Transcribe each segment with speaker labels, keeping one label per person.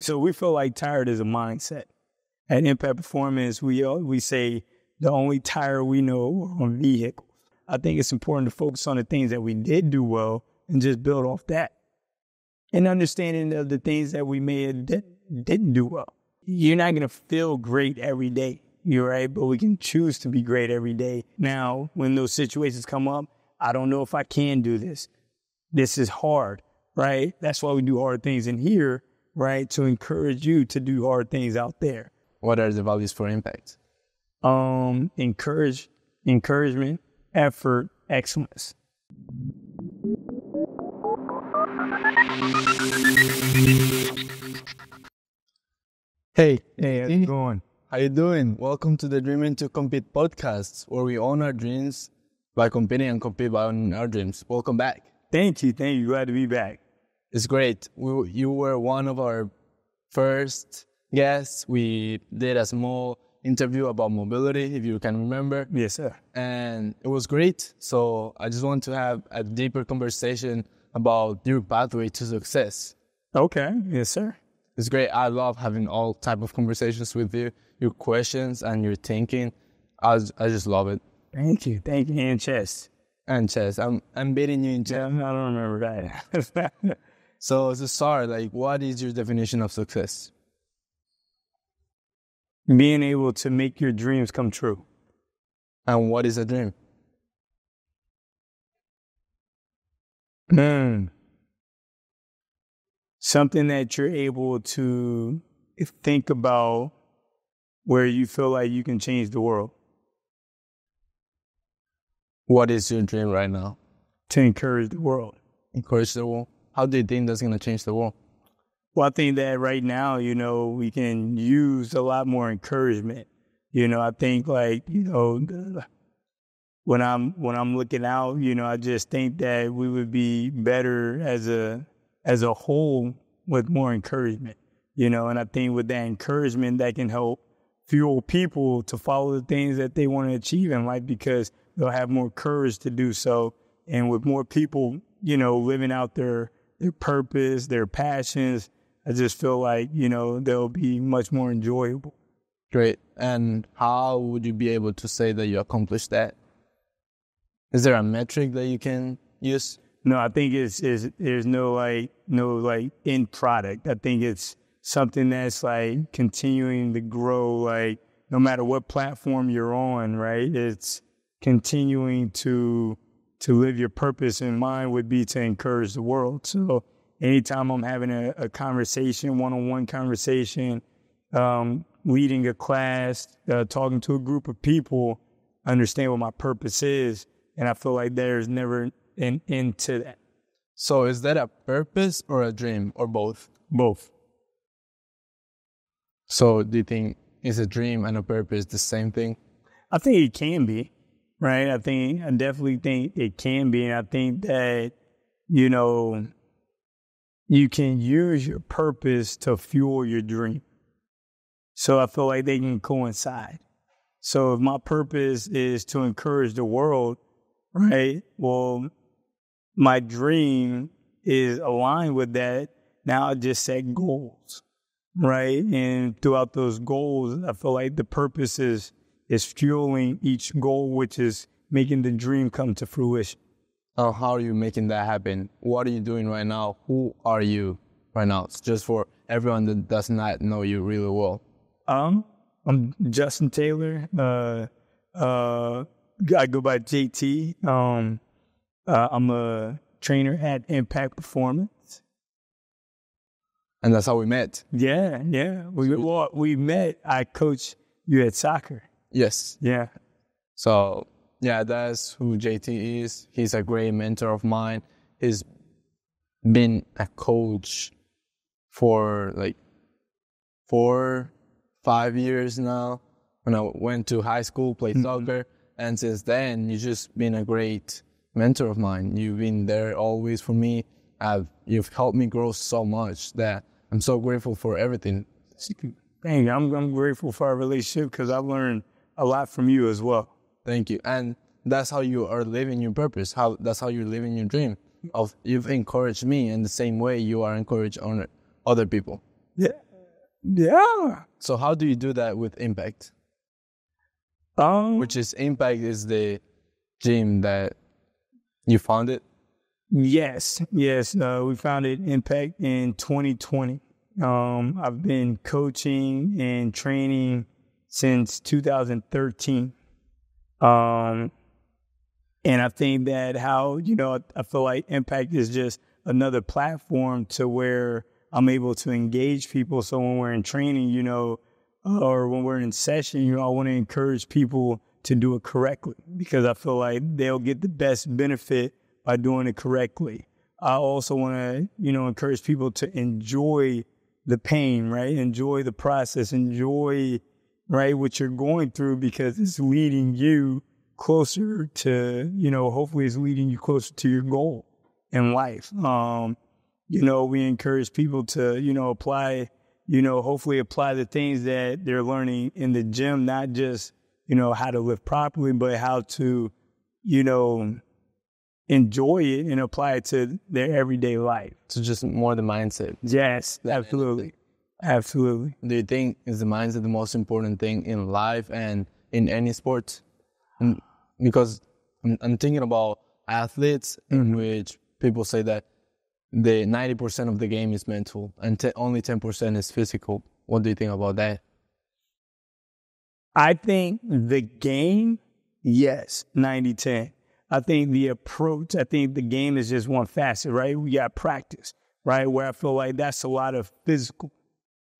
Speaker 1: So we feel like tired is a mindset. At Impact Performance, we we say the only tire we know are on vehicles. I think it's important to focus on the things that we did do well and just build off that. And understanding of the things that we may have didn't do well. You're not gonna feel great every day. You're right, but we can choose to be great every day. Now, when those situations come up, I don't know if I can do this. This is hard, right? That's why we do hard things in here, right? To encourage you to do hard things out there.
Speaker 2: What are the values for impact?
Speaker 1: Um, encourage, encouragement, effort, excellence.
Speaker 2: Hey,
Speaker 1: hey, how's it going?
Speaker 2: How you doing? Welcome to the Dreaming to Compete podcast, where we own our dreams by competing and compete by owning our dreams. Welcome back.
Speaker 1: Thank you, thank you. Glad to be back.
Speaker 2: It's great. We, you were one of our first guests. We did a small interview about mobility, if you can remember.
Speaker 1: Yes, sir.
Speaker 2: And it was great. So I just want to have a deeper conversation about your pathway to success.
Speaker 1: Okay. Yes, sir.
Speaker 2: It's great. I love having all type of conversations with you, your questions and your thinking. I, I just love it.
Speaker 1: Thank you. Thank you. And chess.
Speaker 2: And chess. I'm I'm beating you in chess.
Speaker 1: Yeah, I don't remember that.
Speaker 2: so start, like what is your definition of success?
Speaker 1: being able to make your dreams come true.
Speaker 2: And what is a dream?
Speaker 1: Mm. Something that you're able to think about where you feel like you can change the world.
Speaker 2: What is your dream right now?
Speaker 1: To encourage the world.
Speaker 2: Encourage the world. How do you think that's going to change the world?
Speaker 1: Well, I think that right now, you know, we can use a lot more encouragement. You know, I think like, you know, when I'm when I'm looking out, you know, I just think that we would be better as a as a whole with more encouragement. You know, and I think with that encouragement that can help fuel people to follow the things that they want to achieve in life because they'll have more courage to do so. And with more people, you know, living out their their purpose, their passions, I just feel like, you know, they'll be much more enjoyable.
Speaker 2: Great. And how would you be able to say that you accomplished that? Is there a metric that you can use?
Speaker 1: No, I think it's, it's there's no like no like end product. I think it's something that's like continuing to grow like no matter what platform you're on, right? It's continuing to to live your purpose in mind would be to encourage the world. So anytime I'm having a, a conversation, one on one conversation, um, leading a class, uh, talking to a group of people, understand what my purpose is. And I feel like there's never an end to that.
Speaker 2: So is that a purpose or a dream or both?
Speaker 1: Both.
Speaker 2: So do you think is a dream and a purpose the same thing?
Speaker 1: I think it can be, right? I think I definitely think it can be. And I think that, you know, you can use your purpose to fuel your dream. So I feel like they can coincide. So if my purpose is to encourage the world, right? Well, my dream is aligned with that. Now I just set goals, right? And throughout those goals, I feel like the purpose is is fueling each goal, which is making the dream come to fruition.
Speaker 2: Uh, how are you making that happen? What are you doing right now? Who are you right now? It's just for everyone that does not know you really well.
Speaker 1: Um, I'm Justin Taylor. Uh, uh, I go by JT. Um, uh, I'm a trainer at Impact Performance.
Speaker 2: And that's how we met.
Speaker 1: Yeah, yeah. We well, we met. I coach you at soccer.
Speaker 2: Yes.
Speaker 1: Yeah.
Speaker 2: So yeah, that's who JT is. He's a great mentor of mine. He's been a coach for like four, five years now. When I went to high school, played mm-hmm. soccer, and since then, you've just been a great mentor of mine. You've been there always for me. I've, you've helped me grow so much that I'm so grateful for everything.
Speaker 1: Dang, I'm, I'm grateful for our relationship because I've learned a lot from you as well.
Speaker 2: Thank you. And that's how you are living your purpose. How that's how you're living your dream. Of you've encouraged me in the same way you are encouraged on other people.
Speaker 1: Yeah, Yeah.
Speaker 2: So how do you do that with Impact?
Speaker 1: Um,
Speaker 2: Which is Impact is the gym that you founded.
Speaker 1: Yes, yes. Uh, we founded Impact in 2020. Um, I've been coaching and training since 2013. Um, and I think that how, you know, I feel like Impact is just another platform to where I'm able to engage people. So when we're in training, you know, or when we're in session, you know, I want to encourage people to do it correctly because I feel like they'll get the best benefit by doing it correctly. I also want to, you know, encourage people to enjoy the pain, right? Enjoy the process, enjoy, right, what you're going through because it's leading you closer to, you know, hopefully it's leading you closer to your goal in life. Um, you know, we encourage people to, you know, apply, you know, hopefully apply the things that they're learning in the gym, not just, you know, how to live properly, but how to, you know, enjoy it and apply it to their everyday life.
Speaker 2: So just more the mindset.
Speaker 1: Yes, absolutely. Absolutely.
Speaker 2: Do you think is the mindset the most important thing in life and in any sport? And because I'm, I'm thinking about athletes in mm-hmm. which people say that the 90% of the game is mental and te- only 10% is physical. What do you think about that?
Speaker 1: I think the game, yes, 90 10. I think the approach, I think the game is just one facet, right? We got practice, right? Where I feel like that's a lot of physical,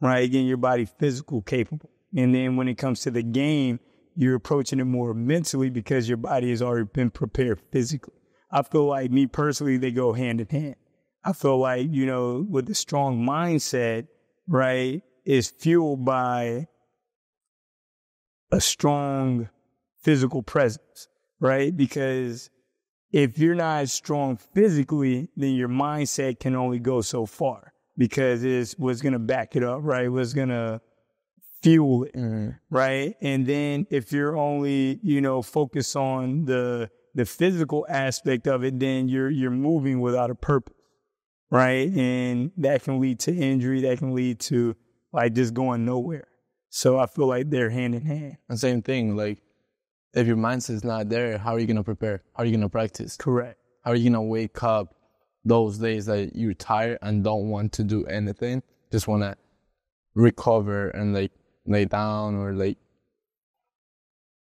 Speaker 1: right? Getting your body physical capable. And then when it comes to the game, you're approaching it more mentally because your body has already been prepared physically. I feel like me personally, they go hand in hand. I feel like, you know, with a strong mindset, right, is fueled by a strong physical presence, right? Because if you're not strong physically, then your mindset can only go so far because it's was going to back it up, right? It was going to fuel it, mm-hmm. right? And then if you're only, you know, focused on the the physical aspect of it, then you're you're moving without a purpose, right? And that can lead to injury. That can lead to like just going nowhere. So I feel like they're hand in hand.
Speaker 2: And same thing, like if your mindset's not there, how are you gonna prepare? How are you gonna practice?
Speaker 1: Correct.
Speaker 2: How are you gonna wake up those days that you're tired and don't want to do anything? Just wanna recover and like lay down or like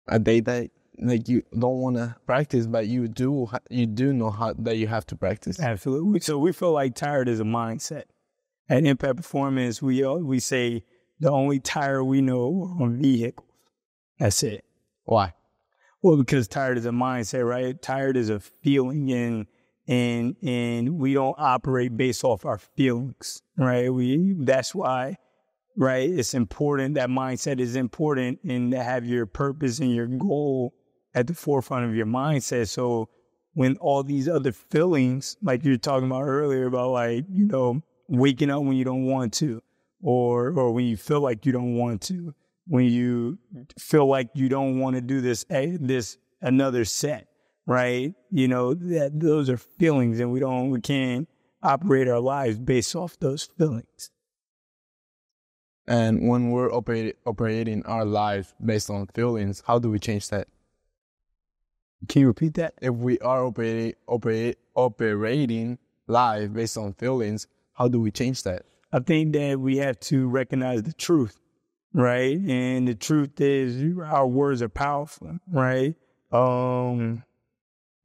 Speaker 2: a day that like you don't wanna practice, but you do you do know how that you have to practice.
Speaker 1: Absolutely. So we feel like tired is a mindset. At Impact Performance, we we say the only tire we know are on vehicles. That's it.
Speaker 2: Why?
Speaker 1: Well, because tired is a mindset, right? Tired is a feeling, and and and we don't operate based off our feelings, right? We that's why, right? It's important that mindset is important, and to have your purpose and your goal at the forefront of your mindset. So when all these other feelings, like you're talking about earlier, about like you know waking up when you don't want to, or or when you feel like you don't want to, when you feel like you don't want to do this eh, this another set, right? You know that those are feelings, and we don't we can't operate our lives based off those feelings.
Speaker 2: And when we're operating operating our lives based on feelings, how do we change that?
Speaker 1: Can you repeat that?
Speaker 2: If we are operating operate, operating life based on feelings, how do we change that?
Speaker 1: I think that we have to recognize the truth, right? And the truth is our words are powerful, right? Um,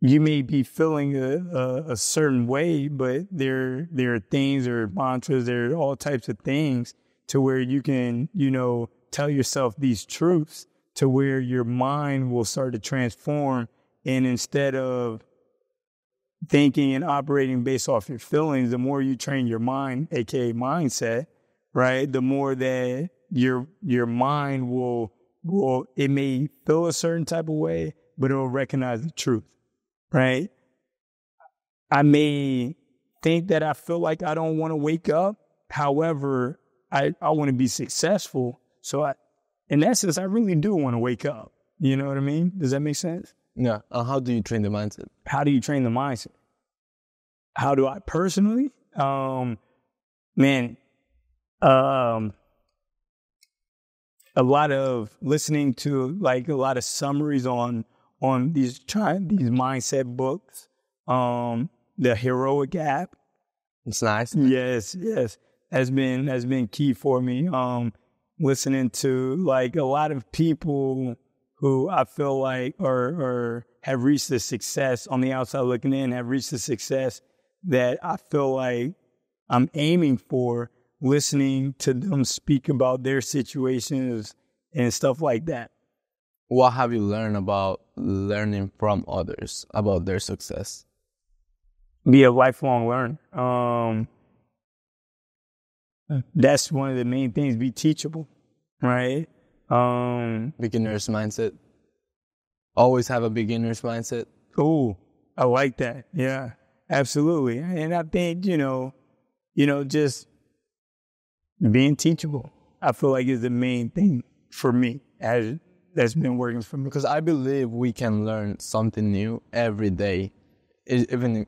Speaker 1: you may be feeling a, a, a certain way, but there there are things or mantras, there are all types of things to where you can, you know, tell yourself these truths to where your mind will start to transform. And instead of thinking and operating based off your feelings, the more you train your mind, aka mindset, right? The more that your your mind will will it may feel a certain type of way, but it'll recognize the truth, right? I may think that I feel like I don't want to wake up. However, I, I want to be successful. So I in essence, I really do want to wake up. You know what I mean? Does that make sense?
Speaker 2: Yeah. And how do you train the mindset?
Speaker 1: how do you train the mindset? How do I personally? Um, man, um, a lot of listening to like a lot of summaries on on these try these mindset books. Um, the heroic app.
Speaker 2: It's nice.
Speaker 1: Yes, yes, has been has been key for me. Um, listening to like a lot of people who I feel like or or have reached the success on the outside looking in, have reached the success that I feel like I'm aiming for. Listening to them speak about their situations and stuff like that.
Speaker 2: What have you learned about learning from others about their success?
Speaker 1: Be a lifelong learner. Um, that's one of the main things. Be teachable, right? Um,
Speaker 2: Beginner's mindset. Always have a beginner's mindset.
Speaker 1: oh, I like that. Yeah, absolutely. And I think you know, you know, just being teachable. I feel like is the main thing for me as that's been working for me.
Speaker 2: Because I believe we can learn something new every day. Even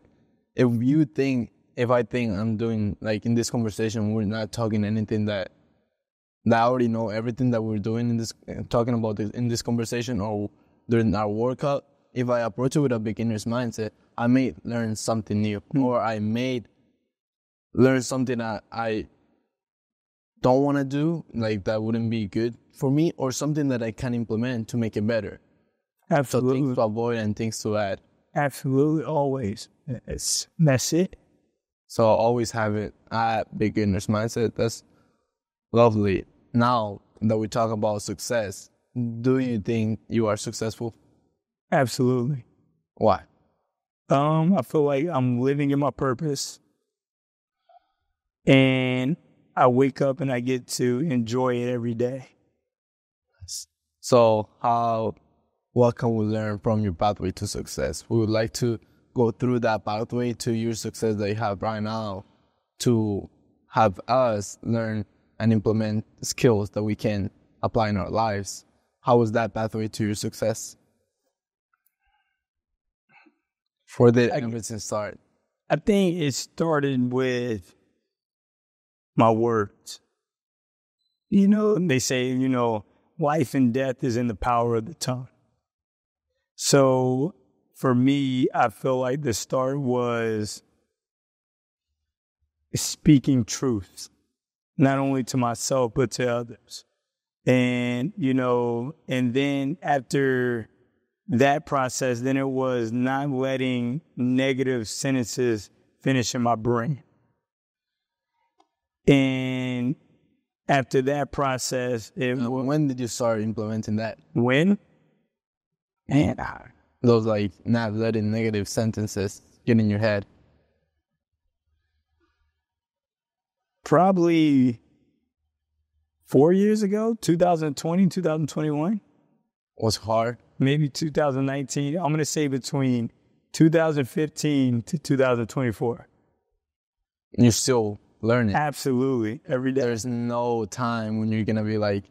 Speaker 2: if you think, if I think I'm doing, like in this conversation, we're not talking anything that, that I already know everything that we're doing in this, uh, talking about this, in this conversation or during our workout. If I approach it with a beginner's mindset, I may learn something new hmm. or I may learn something that I don't want to do, like that wouldn't be good for me, or something that I can implement to make it better. So
Speaker 1: Absolutely,
Speaker 2: things to avoid and things to add.
Speaker 1: absolutely, always. It's, that's it.
Speaker 2: So always have it at beginner's mindset. That's lovely. Now that we talk about success, do you think you are successful?
Speaker 1: Absolutely.
Speaker 2: Why?
Speaker 1: Um, I feel like I'm living in my purpose. And I wake up and I get to enjoy it every day.
Speaker 2: So how what can we learn from your pathway to success? We would like to go through that pathway to your success that you have right now to have us learn and implement skills that we can apply in our lives. How was that pathway to your success? For the
Speaker 1: I-
Speaker 2: everything start.
Speaker 1: I think it started with my words. You know, they say, you know, life and death is in the power of the tongue. So for me, I feel like the start was speaking truth, not only to myself, but to others. And, you know, and then after that process, then it was not letting negative sentences finish in my brain. And after that process, it
Speaker 2: Uh, when did you start implementing that?
Speaker 1: when? Man, I,
Speaker 2: Those like not letting negative sentences get in your head.
Speaker 1: probably four years ago, 2020, 2021,
Speaker 2: Was hard.
Speaker 1: maybe 2019. I'm going to say between 2015 to 2024.
Speaker 2: You're still learning.
Speaker 1: Absolutely. Every day.
Speaker 2: there's no time when you're gonna be like,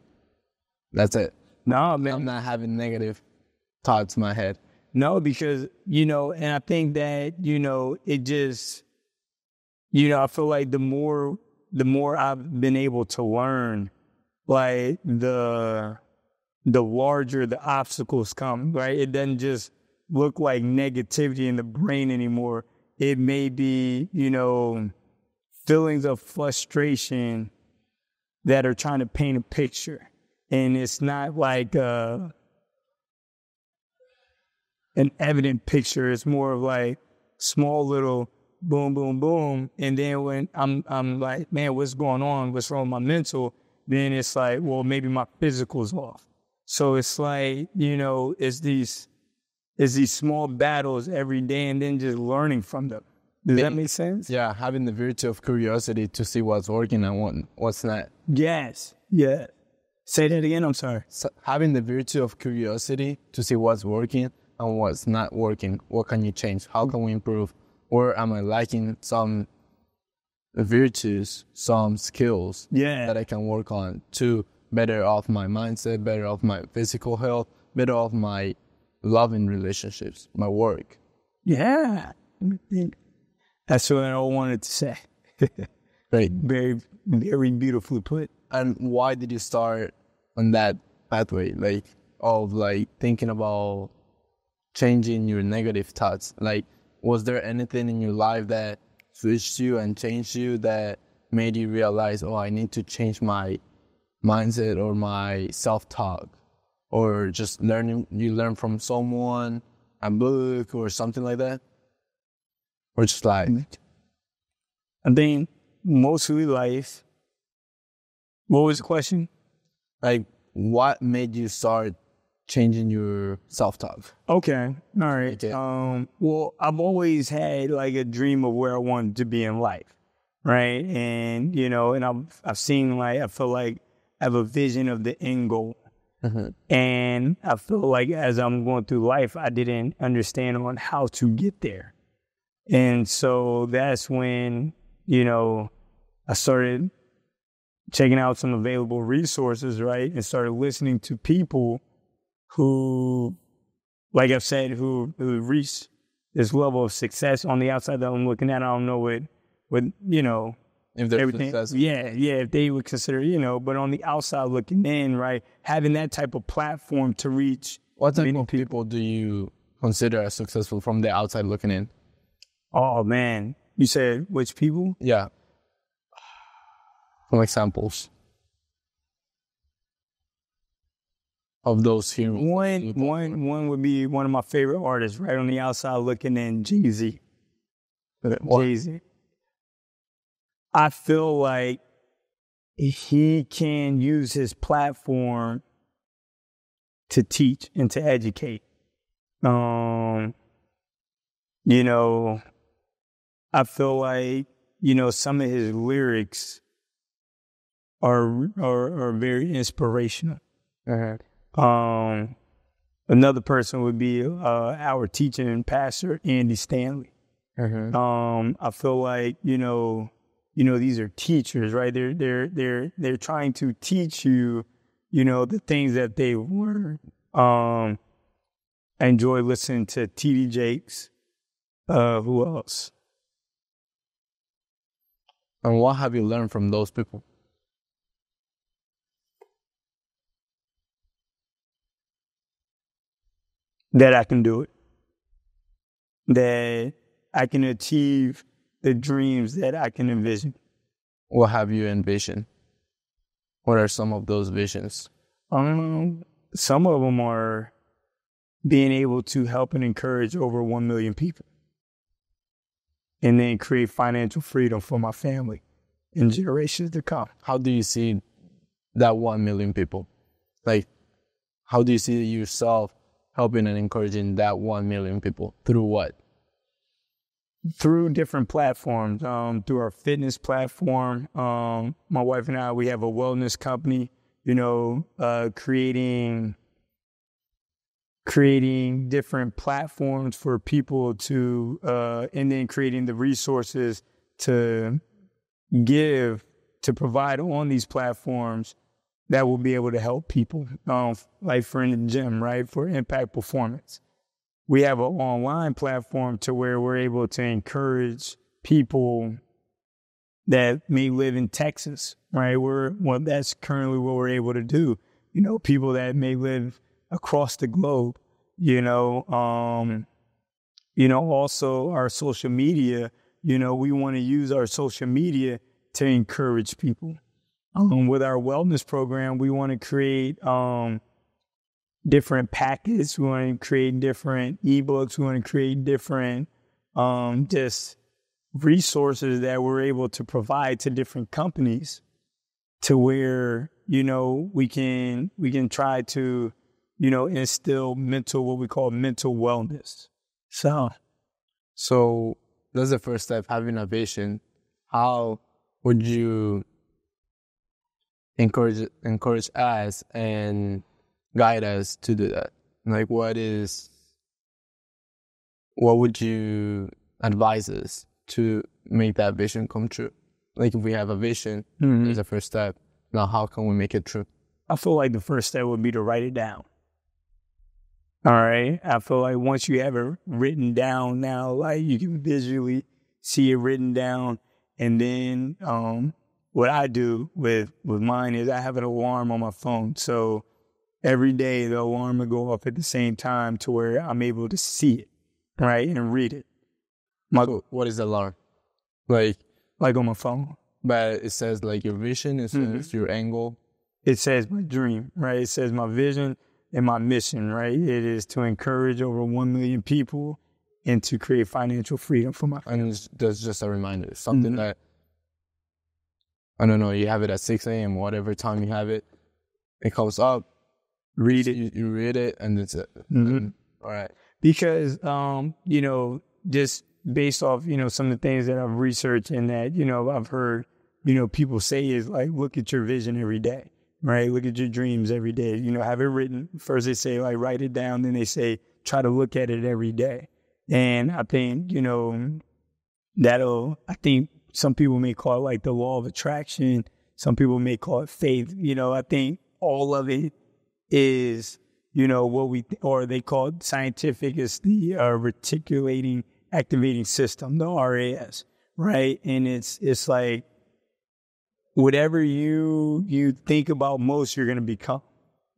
Speaker 2: that's it.
Speaker 1: No, man.
Speaker 2: I'm not having negative thoughts in my head.
Speaker 1: No, because, you know, and I think that, you know, it just, you know, I feel like the more, the more I've been able to learn, like the, the larger the obstacles come, right? It doesn't just look like negativity in the brain anymore. It may be, you know, feelings of frustration that are trying to paint a picture. And it's not like, uh, an evident picture. It's more of like small little boom, boom, boom. And then when I'm I'm like, man, what's going on? What's wrong with my mental? Then it's like, well, maybe my physical's off. So it's like, you know, it's these it's these small battles every day and then just learning from them. Does that make sense?
Speaker 2: Yeah, having the virtue of curiosity to see what's working and what what's not.
Speaker 1: Yes. Yeah. Say that again. I'm sorry.
Speaker 2: So having the virtue of curiosity to see what's working and what's not working. What can you change? How can we improve? Where am I lacking some virtues, some skills
Speaker 1: Yeah.
Speaker 2: that I can work on to better off my mindset, better off my physical health, better off my loving relationships, my work.
Speaker 1: Yeah. Let me think. That's what I wanted to say.
Speaker 2: Great.
Speaker 1: very, very beautifully put.
Speaker 2: And why did you start on that pathway, like of like thinking about changing your negative thoughts? Like, was there anything in your life that switched you and changed you that made you realize, oh, I need to change my mindset or my self talk? Or just learning, you learn from someone, a book, or something like that? Or just like,
Speaker 1: I think mostly life. What was the question?
Speaker 2: like, what made you start changing your self talk?
Speaker 1: Okay. All right. Um, well, I've always had like a dream of where I wanted to be in life. Right. And, you know, and I've, I've seen like, I feel like I have a vision of the end goal. And I feel like as I'm going through life, I didn't understand on how to get there. And so that's when, you know, I started checking out some available resources, right? And started listening to people who, like I've said, who, who reached this level of success on the outside that I'm looking at. I don't know what, what, you know,
Speaker 2: If there's
Speaker 1: everything.
Speaker 2: success.
Speaker 1: Yeah, yeah. If they would consider, you know, but on the outside looking in, right, having that type of platform to reach.
Speaker 2: What type of people do you consider as successful from the outside looking in?
Speaker 1: Oh man, you said which people?
Speaker 2: Yeah. Some examples of those here.
Speaker 1: One, one, one would be one of my favorite artists, right on the outside looking in, Jay Z. Jay Z. I feel like he can use his platform to teach and to educate. Um, you know, I feel like you know some of his lyrics are are, are very inspirational. Um, another person would be uh, our teacher and pastor Andy Stanley. Um, I feel like you know, you know, these are teachers, right? They're they're they're they're trying to teach you, you know, the things that they learned. Um, I enjoy listening to T.D. Jakes. Uh, who else?
Speaker 2: And what have you learned from those people?
Speaker 1: That I can do it. That I can achieve the dreams that I can envision.
Speaker 2: What have you envisioned? What are some of those visions?
Speaker 1: Um, some of them are being able to help and encourage over 1 million people and then create financial freedom for my family in generations to come.
Speaker 2: How do you see that one million people? Like, how do you see yourself helping and encouraging that one million people through what?
Speaker 1: Through different platforms, um, through our fitness platform. Um, my wife and I, we have a wellness company, you know, uh, creating creating different platforms for people to uh, and then creating the resources to give to provide on these platforms that will be able to help people um, like for in the gym right for impact performance we have an online platform to where we're able to encourage people that may live in Texas, right? We're well, that's currently what we're able to do. You know, people that may live across the globe. You know, um, you know, also our social media. You know, we want to use our social media to encourage people. Um, with our wellness program, we want to create um, different packets. We want to create different ebooks. We want to create different um, just resources that we're able to provide to different companies to where you know we can we can try to you know instill mental what we call mental wellness so
Speaker 2: So that's the first step, having a vision. How would you encourage encourage us and guide us to do that? Like what is what would you advise us to make that vision come true? Like if we have a vision,
Speaker 1: Mhm.
Speaker 2: there's a first step. Now how can we make it true?
Speaker 1: i feel like the first step would be to write it down all right i feel like once you have it written down now like you can visually see it written down and then um what I do with with mine is I have an alarm on my phone. So every day the alarm will go off at the same time to where I'm able to see it, right, and read it. My
Speaker 2: So what is the alarm? Like,
Speaker 1: like on my phone.
Speaker 2: but it says like your vision, it
Speaker 1: Mm-hmm.
Speaker 2: says your angle.
Speaker 1: It says my dream, right? It says my vision and my mission, right? It is to encourage over one million people and to create financial freedom for my
Speaker 2: And that's just a reminder. Something
Speaker 1: Mhm.
Speaker 2: that, I don't know, you have it at 6 a.m., whatever time you have it. It comes up,
Speaker 1: read it.
Speaker 2: you, you read it, and it's it.
Speaker 1: Mhm.
Speaker 2: All right.
Speaker 1: because um, you know, just based off, you know, some of the things that I've researched and that, you know, I've heard, you know, people say is like look at your vision every day. Right? Look at your dreams every day. You know, have it written. First they say like write it down, then they say try to look at it every day. And I think, you know, that'll I think some people may call it like the law of attraction. Some people may call it faith. You know, I think all of it is, you know, what we, or they call it scientific is the uh, reticular activating system, the RAS, right? And it's, it's like whatever you, you think about most, you're going to become.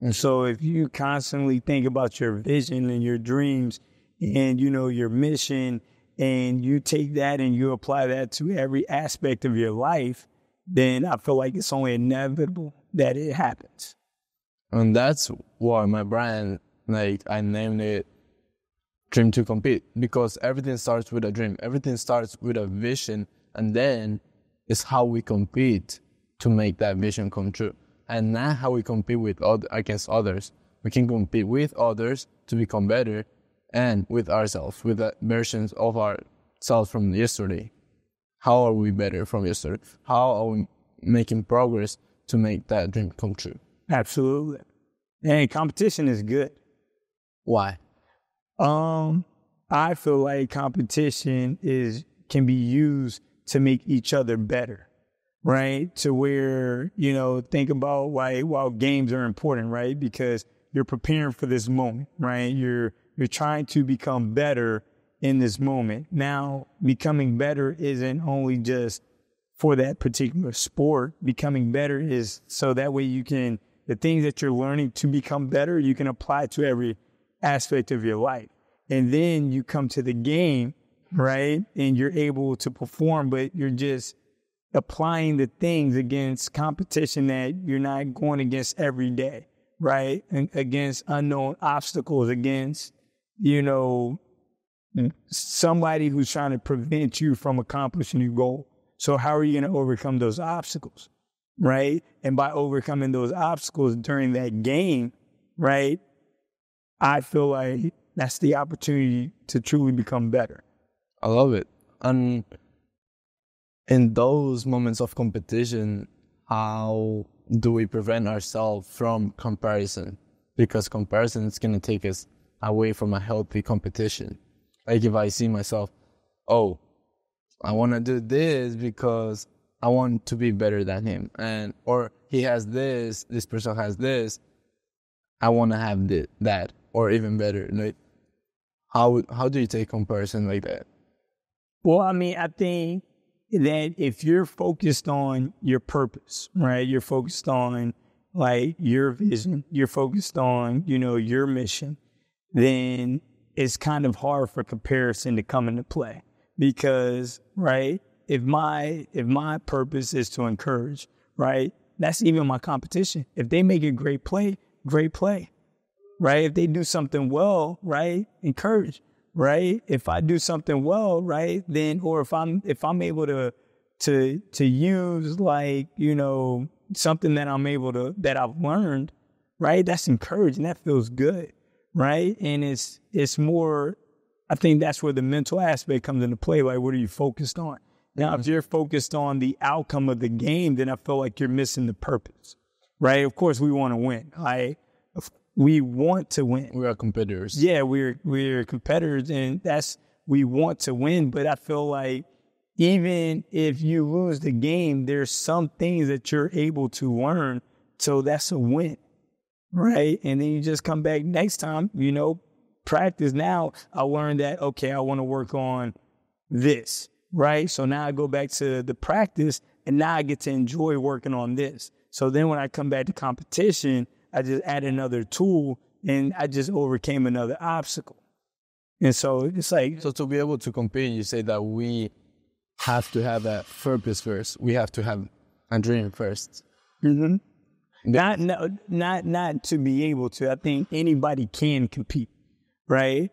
Speaker 1: And so if you constantly think about your vision and your dreams and, you know, your mission and you take that and you apply that to every aspect of your life, then I feel like it's only inevitable that it happens.
Speaker 2: And that's why my brand, like, I named it Dream to Compete because everything starts with a dream. Everything starts with a vision, and then it's how we compete to make that vision come true. And not how we compete with other, against others. We can compete with others to become better and with ourselves, with the versions of ourselves from yesterday. How are we better from yesterday? How are we making progress to make that dream come true?
Speaker 1: Absolutely. And competition is good.
Speaker 2: Why?
Speaker 1: Um, I feel like competition is can be used to make each other better, right? To where you know, think about why while games are important, right? Because you're preparing for this moment, right? You're you're trying to become better in this moment. Now, becoming better isn't only just for that particular sport. Becoming better is so that way you can the things that you're learning to become better, you can apply to every aspect of your life. And then you come to the game, right? And you're able to perform, but you're just applying the things against competition that you're not going against every day, right? And against unknown obstacles, against, you know, somebody who's trying to prevent you from accomplishing your goal. So how are you going to overcome those obstacles? Right. And by overcoming those obstacles during that game, right, I feel like that's the opportunity to truly become better.
Speaker 2: I love it. And in those moments of competition, how do we prevent ourselves from comparison? Because comparison is going to take us away from a healthy competition. Like if I see myself, oh, I want to do this because I want to be better than him, and or he has this, this person has this, I want to have th- that, or even better. Like, how how do you take comparison like that?
Speaker 1: Well, I mean, I think that if you're focused on your purpose, right? You're focused on like your vision, you're focused on, you know, your mission, then it's kind of hard for comparison to come into play because, right? If my if my purpose is to encourage, right? That's even my competition. If they make a great play, great play. Right? If they do something well, right? Encourage right? If I do something well, right, then or if I'm if I'm able to to to use like, you know, something that I'm able to that I've learned, right? That's encouraging. That feels good. Right? And it's it's more I think that's where the mental aspect comes into play. Like what are you focused on? Now if mm-hmm. you're focused on the outcome of the game, then I feel like you're missing the purpose. Right? Of course we want to win. Like we want to win
Speaker 2: We are competitors.
Speaker 1: yeah, we're we're competitors, and that's we want to win. But I feel like even if you lose the game, there's some things that you're able to learn, so that's a win, right? And then you just come back next time, you know, practice. Now I learned that okay, I want to work on this, right? So now I go back to the practice. And now I get to enjoy working on this. So then when I come back to competition, I just add another tool and I just overcame another obstacle. And so it's like,
Speaker 2: So to be able to compete, you say that we have to have a purpose first. We have to have a dream 1st
Speaker 1: mhm. not, no, not, not to be able to. I think anybody can compete, right?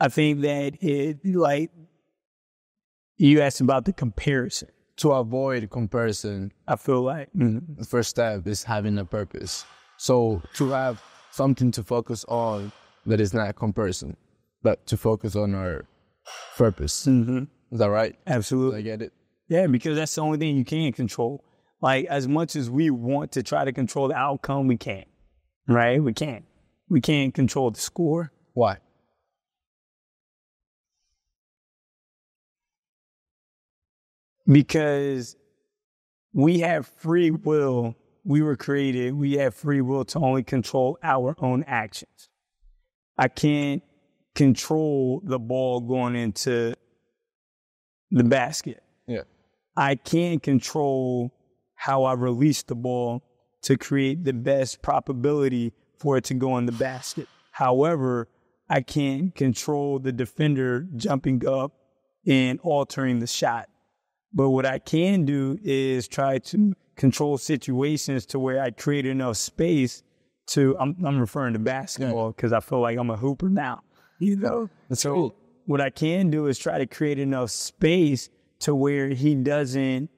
Speaker 1: I think that it, like, you asked about the comparison.
Speaker 2: To avoid comparison,
Speaker 1: I feel like, mhm.
Speaker 2: the first step is having a purpose. So to have something to focus on that is not a comparison, but to focus on our purpose.
Speaker 1: Mhm.
Speaker 2: Is that right?
Speaker 1: absolutely.
Speaker 2: I get it.
Speaker 1: Yeah, because that's the only thing you can control. Like as much as we want to try to control the outcome, we can't. Right? We can't. We can't control the score.
Speaker 2: Why?
Speaker 1: Because we have free will. We were created, we have free will to only control our own actions. I can't control the ball going into the basket.
Speaker 2: Yeah.
Speaker 1: I can't control how I release the ball to create the best probability for it to go in the basket. However, I can't control the defender jumping up and altering the shot. But what I can do is try to control situations to where I create enough space to, I'm, I'm referring to basketball because I feel like I'm a hooper now, you know?
Speaker 2: That's
Speaker 1: so
Speaker 2: cool.
Speaker 1: what I can do is try to create enough space to where he doesn't,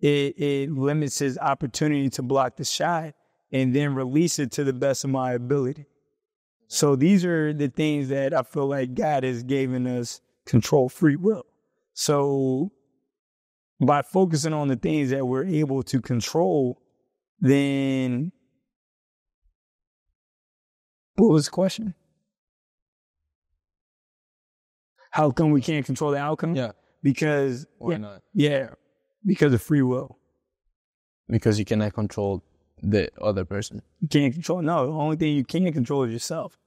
Speaker 1: it, it limits his opportunity to block the shot and then release it to the best of my ability. So these are the things that I feel like God has given us control free will. So by focusing on the things that we're able to control, then what was the question? How come we can't control the outcome?
Speaker 2: Yeah.
Speaker 1: Because
Speaker 2: Why
Speaker 1: yeah,
Speaker 2: not?
Speaker 1: yeah, because of free will.
Speaker 2: Because you cannot control the other person.
Speaker 1: You can't control. No, the only thing you can control is yourself.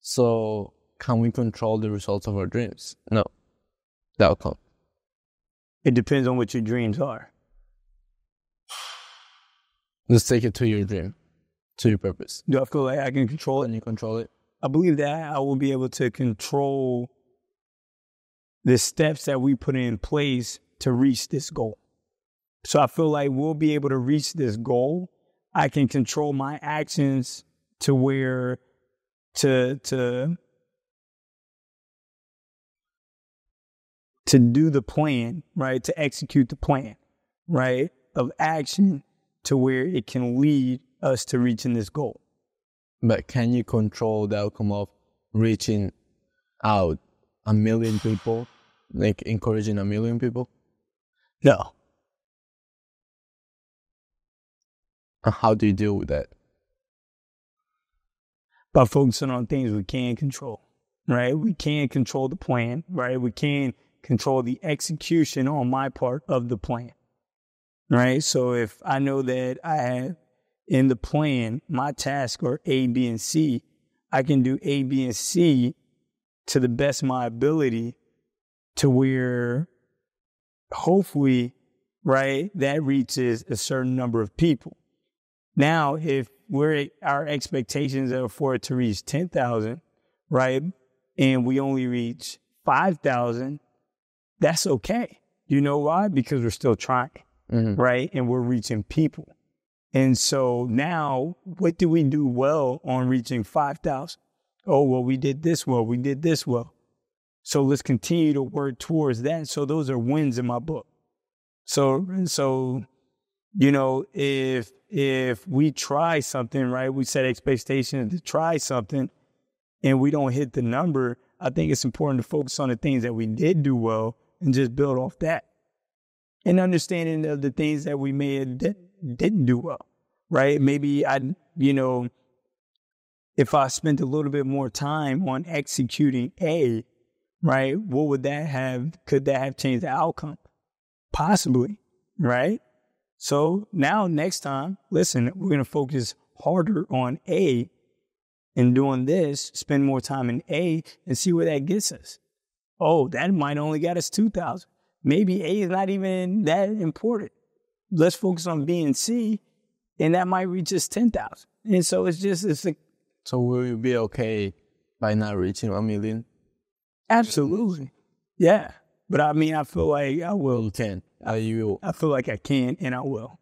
Speaker 2: So can we control the results of our dreams? No. The outcome.
Speaker 1: It depends on what your dreams are.
Speaker 2: Let's take it to your dream, to your purpose.
Speaker 1: Do I feel like I can control it?
Speaker 2: Can you control it?
Speaker 1: I believe that I will be able to control the steps that we put in place to reach this goal. So I feel like we'll be able to reach this goal. I can control my actions to where to to to do the plan, right? To execute the plan, right? Of action to where it can lead us to reaching this goal.
Speaker 2: But can you control the outcome of reaching out a million people, like encouraging a million people?
Speaker 1: No.
Speaker 2: How do you deal with that?
Speaker 1: by focusing on things we can control, right? We can control the plan, right? We can control the execution on my part of the plan, right? So if I know that I have in the plan, my task or A, B, and C, I can do A, B, and C to the best of my ability to where hopefully, right, that reaches a certain number of people. Now, if we're our expectations are for it to reach ten thousand, right, and we only reach five thousand, that's okay. You know why? Because we're still trying,
Speaker 2: Mhm.
Speaker 1: right, and we're reaching people. And so now, what do we do well on reaching five thousand? Oh well, we did this well. We did this well. So let's continue to work towards that. So those are wins in my book. So so you know, if if we try something, right, we set expectations to try something and we don't hit the number, I think it's important to focus on the things that we did do well and just build off that. And understanding of the things that we may have di- didn't do well, right? Maybe I, you know, if I spent a little bit more time on executing A, right, what would that have, could that have changed the outcome? Possibly, right? So now next time, listen, we're going to focus harder on A and doing this, spend more time in A and see where that gets us. Oh, that might only get us 2,000. Maybe A is not even that important. let's focus on B and C, and that might reach us ten thousand. And so it's just it's a,
Speaker 2: So will you be okay by not reaching a million?
Speaker 1: absolutely, yeah. But I mean, I feel like I will.
Speaker 2: You can. Uh, you,
Speaker 1: I feel like I can, and I will.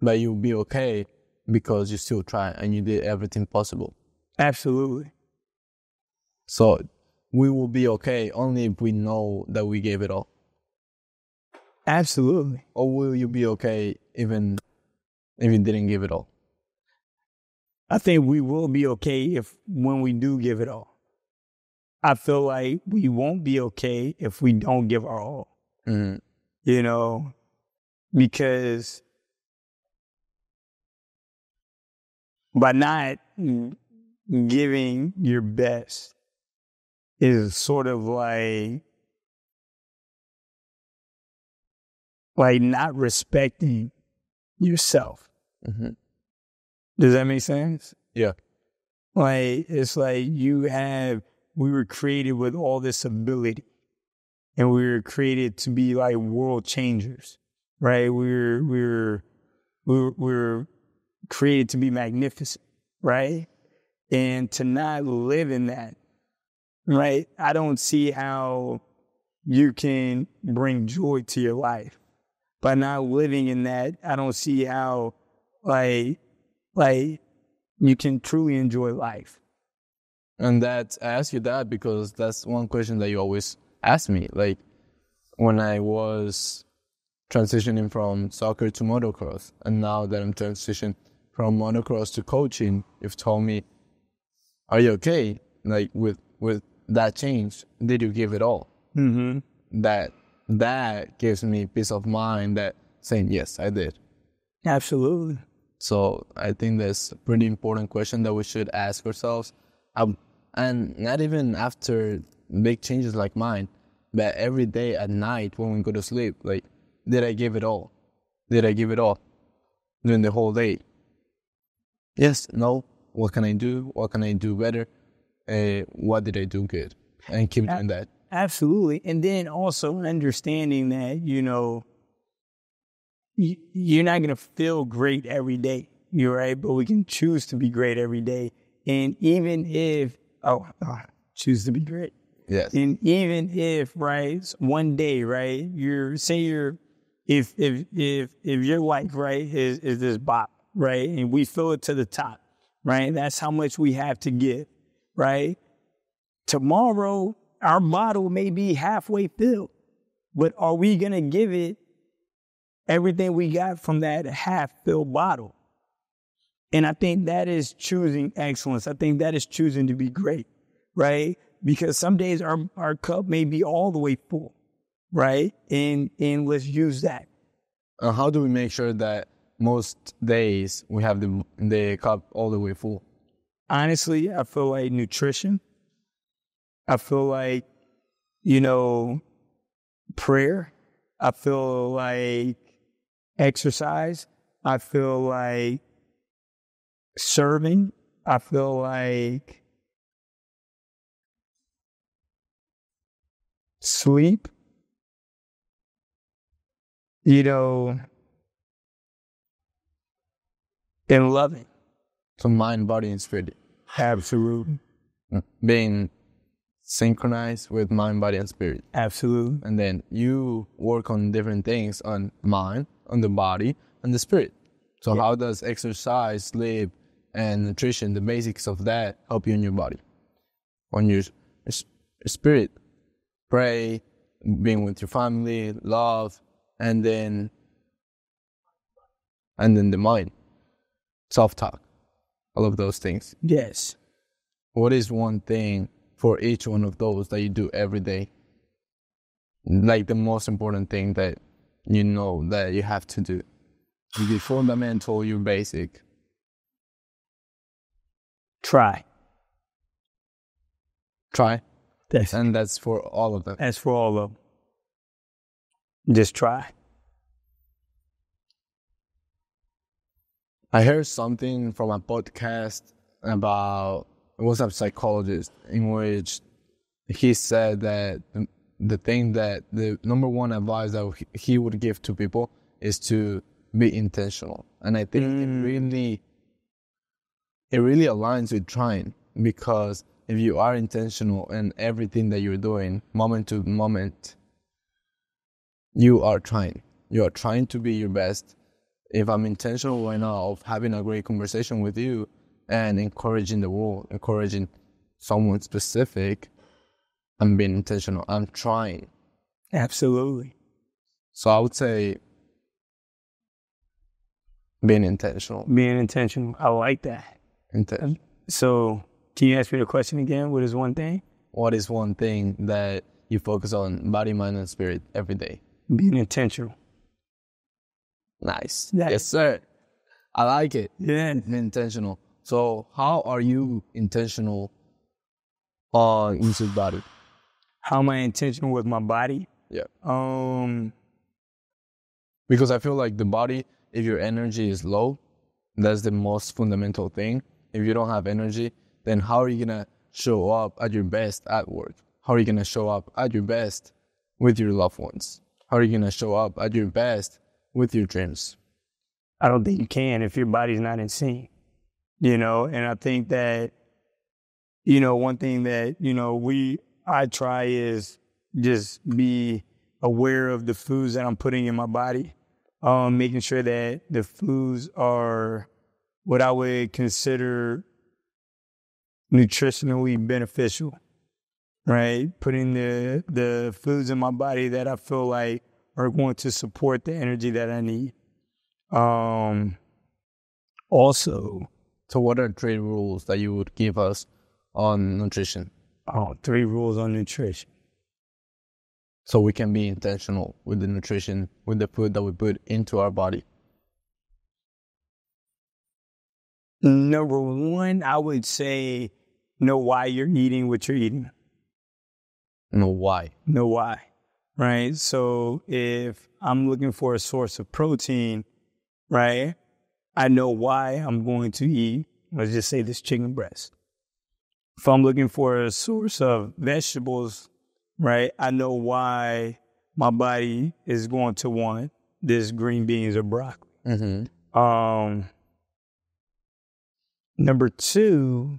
Speaker 2: but you'll be okay because you still try and you did everything possible.
Speaker 1: Absolutely,
Speaker 2: So we will be okay only if we know that we gave it all.
Speaker 1: absolutely.
Speaker 2: Or will you be okay even if you didn't give it all?
Speaker 1: I think we will be okay if when we do give it all. I feel like we won't be okay if we don't give our all.
Speaker 2: Mm-hmm.
Speaker 1: you know, because by not giving your best is sort of like like not respecting yourself.
Speaker 2: Mm-hmm.
Speaker 1: Does that make sense?
Speaker 2: Yeah.
Speaker 1: Like it's like you have we were created with all this ability and we were created to be like world changers, right? We were we were we were, we were created to be magnificent, right? And to not live in that, right? I don't see how you can bring joy to your life by not living in that. I don't see how like like you can truly enjoy life.
Speaker 2: And that I ask you that because that's one question that you always ask me. Like when I was transitioning from soccer to motocross, and now that I'm transitioning from motocross to coaching, you've told me, "Are you okay? Like with with that change, did you give it all?"
Speaker 1: Mm-hmm.
Speaker 2: That that gives me peace of mind. That saying yes, I did.
Speaker 1: Absolutely.
Speaker 2: So I think that's a pretty important question that we should ask ourselves. Um, and not even after big changes like mine, but every day at night when we go to sleep, like, did I give it all? Did I give it all during the whole day? Yes, no. What can I do? What can I do better? Uh, what did I do good? And keep doing that.
Speaker 1: Absolutely. And then also understanding that, you know, y- you're not going to feel great every day. You're right. But we can choose to be great every day. And even if, oh, oh, choose to be great.
Speaker 2: Yes.
Speaker 1: And even if, right, one day, right, you're, say you're, if, if, if, if your life, right, is, is this bop, right, and we fill it to the top, right, that's how much we have to give, right? Tomorrow, our bottle may be halfway filled, but are we going to give it everything we got from that half filled bottle? And I think that is choosing excellence. I think that is choosing to be great, right? Because some days our, our cup may be all the way full, right? And and let's use that.
Speaker 2: Uh, how do we make sure that most days we have the the cup all the way full?
Speaker 1: Honestly, I feel like nutrition. I feel like, you know, prayer. I feel like exercise. I feel like serving. I feel like sleep. You know, and loving.
Speaker 2: So mind, body, and spirit.
Speaker 1: Absolutely.
Speaker 2: Mm, being synchronized with mind, body, and spirit.
Speaker 1: Absolutely.
Speaker 2: And then you work on different things on mind, on the body, and the spirit. So how does exercise, sleep, and nutrition, the basics of that, help you in your body? On your spirit, pray, being with your family, love, and then and then the mind, self-talk, all of those things.
Speaker 1: Yes.
Speaker 2: What is one thing for each one of those that you do every day? Like the most important thing that you know that you have to do. Your fundamental, your basic.
Speaker 1: Try.
Speaker 2: Try.
Speaker 1: That's
Speaker 2: And that's for all of them.
Speaker 1: That's for all of them. Just try.
Speaker 2: I heard something from a podcast about it was a psychologist in which he said that the, the thing that the number one advice that he would give to people is to be intentional. And I think it mm. really it really aligns with trying because if you are intentional in everything that you're doing, moment to moment, you are trying. You are trying to be your best. If I'm intentional right now of having a great conversation with you and encouraging the world, encouraging someone specific, I'm being intentional. I'm trying.
Speaker 1: Absolutely.
Speaker 2: So I would say being intentional.
Speaker 1: Being intentional. I like that.
Speaker 2: Inten- um,
Speaker 1: So, can you ask me the question again? What is one thing?
Speaker 2: what is one thing that you focus on body, mind, and spirit every day?
Speaker 1: Being intentional.
Speaker 2: Nice.
Speaker 1: Nice.
Speaker 2: Yes, sir. I like it.
Speaker 1: Yeah.
Speaker 2: Intentional. So, how are you intentional on using body?
Speaker 1: How am I intentional with my body?
Speaker 2: Yeah.
Speaker 1: Um,
Speaker 2: Because I feel like the body, if your energy is low, that's the most fundamental thing. If you don't have energy, then how are you gonna show up at your best at work? How are you gonna show up at your best with your loved ones? How are you gonna show up at your best with your dreams?
Speaker 1: I don't think you can if your body's not in sync. You know, and I think that, you know, one thing that, you know, we, I try is just be aware of the foods that I'm putting in my body, um, making sure that the foods are what I would consider nutritionally beneficial, right? Putting the, the foods in my body that I feel like are going to support the energy that I need. Um, also,
Speaker 2: So, what are three rules that you would give us on nutrition
Speaker 1: oh, three rules on nutrition.
Speaker 2: so we can be intentional with the nutrition, with the food that we put into our body?
Speaker 1: Number one, I would say know why you're eating what you're eating.
Speaker 2: Know why?
Speaker 1: Know why, right? So if I'm looking for a source of protein, right, I know why I'm going to eat, let's just say this chicken breast. If I'm looking for a source of vegetables, right, I know why my body is going to want this green beans or broccoli.
Speaker 2: Mm-hmm.
Speaker 1: Um, number two,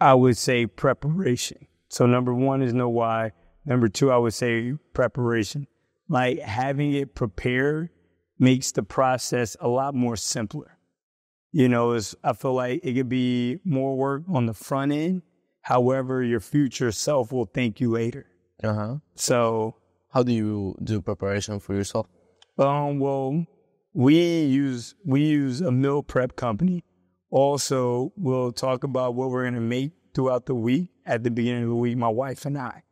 Speaker 1: I would say preparation. So number one is know why. Number two, I would say preparation. Like having it prepared makes the process a lot more simpler. You know, I feel like it could be more work on the front end. However, your future self will thank you later.
Speaker 2: Uh huh.
Speaker 1: So
Speaker 2: How do you do preparation for yourself?
Speaker 1: Um, well, we use we use a meal prep company. Also, we'll talk about what we're gonna make throughout the week at the beginning of the week, my wife and I.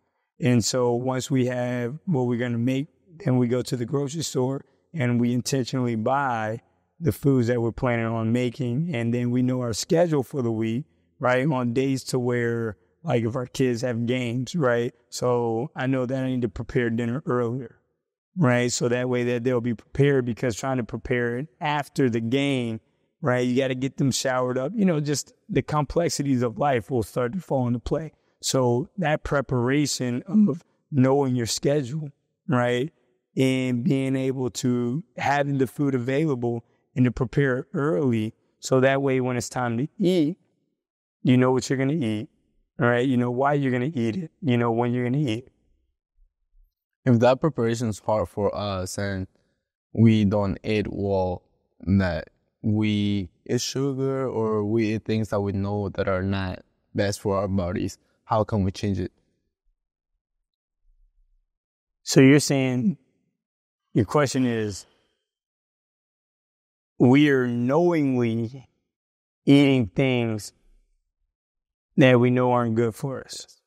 Speaker 1: And so once we have what we're gonna make, then we go to the grocery store and we intentionally buy the foods that we're planning on making, and then we know our schedule for the week, right? On days to where like if our kids have games, right? So I know that I need to prepare dinner earlier right? So that way that they'll be prepared because trying to prepare it after the game, right? You got to get them showered up. You know, just the complexities of life will start to fall into play. So that preparation of knowing your schedule, right? And being able to having the food available and to prepare early. So that way when it's time to eat, you know what you're going to eat, all right? You know why you're going to eat it. You know when you're to eat.
Speaker 2: If that preparation is hard for us and we don't eat well, that we eat sugar or we eat things that we know that are not best for our bodies, how can we change it?
Speaker 1: So you're saying your question is we are knowingly eating things that we know aren't good for us.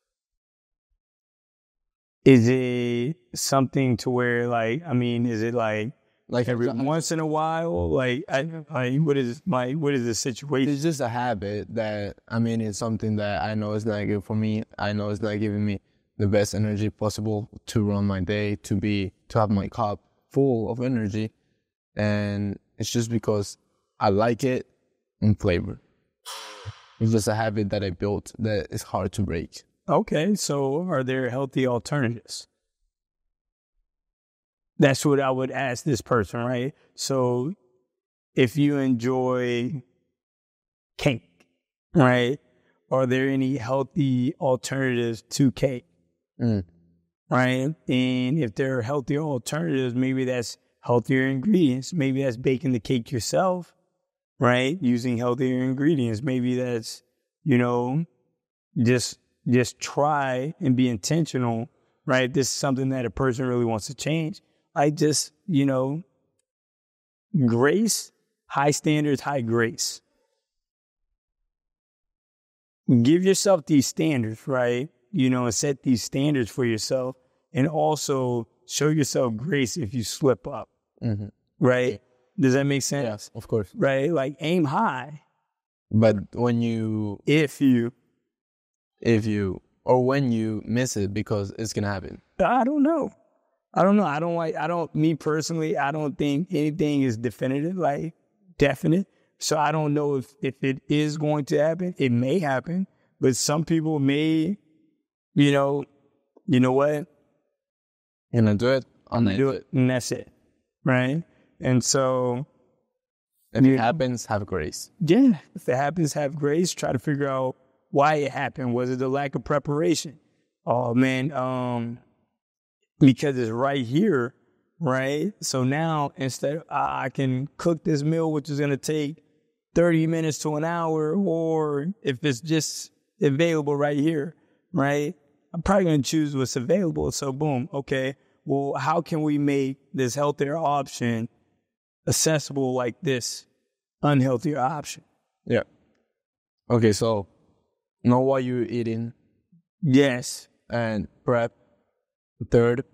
Speaker 1: Is it something to where like I mean, is it like
Speaker 2: Like
Speaker 1: every once in a while? Like I like what is my what is the situation?
Speaker 2: It's just a habit that I mean it's something that I know is not good for me. I know it's not giving me the best energy possible to run my day, to be to have my cup full of energy. And it's just because I like it in flavor. It's just a habit that I built that is hard to break.
Speaker 1: Okay, so are there healthy alternatives? That's what I would ask this person, right? So if you enjoy cake, right? Are there any healthy alternatives to cake?
Speaker 2: Mm.
Speaker 1: Right. And if there are healthier alternatives, maybe that's healthier ingredients. Maybe that's baking the cake yourself, right? Using healthier ingredients. Maybe that's, you know, just just try and be intentional, right? This is something that a person really wants to change. I just, you know, grace, high standards, high grace. Give yourself these standards, right? You know, and set these standards for yourself and also show yourself grace if you slip up,
Speaker 2: Mhm.
Speaker 1: right? Does that make sense?
Speaker 2: Yes, of course.
Speaker 1: Right? Like aim high
Speaker 2: But when you,
Speaker 1: if you,
Speaker 2: if you, or when you miss it, because it's gonna happen.
Speaker 1: I don't know. I don't know. I don't like, I don't, me personally, I don't think anything is definitive, like definite. So I don't know if, if it is going to happen. It may happen, but some people may, you know, you know what?
Speaker 2: You know, do it. On
Speaker 1: Do it. And that's it. Right. And so,
Speaker 2: If it happens, have grace.
Speaker 1: yeah, if it happens, have grace. Try to figure out why it happened. Was it the lack of preparation? Oh man, um, because it's right here, right? So now instead, I, I can cook this meal, which is gonna take thirty minutes to an hour, or if it's just available right here, right? I'm probably gonna choose what's available. So boom, okay. Well, how can we make this healthier option accessible like this unhealthier option?
Speaker 2: Yeah. Okay, so know what you're eating
Speaker 1: Yes.
Speaker 2: and prep. Third,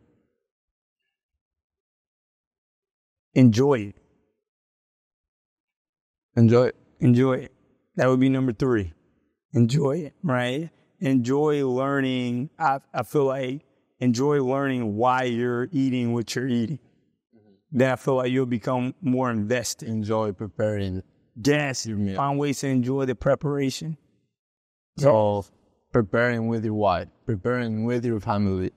Speaker 1: Enjoy
Speaker 2: enjoy it.
Speaker 1: Enjoy it. That would be number three. Enjoy it, right? Enjoy learning. I, I feel like enjoy learning why you're eating what you're eating. Mm-hmm. Then I feel like you'll become more invested.
Speaker 2: Enjoy preparing.
Speaker 1: Yes.
Speaker 2: Your meal.
Speaker 1: Find ways to enjoy the preparation.
Speaker 2: So preparing with your wife, preparing with your family.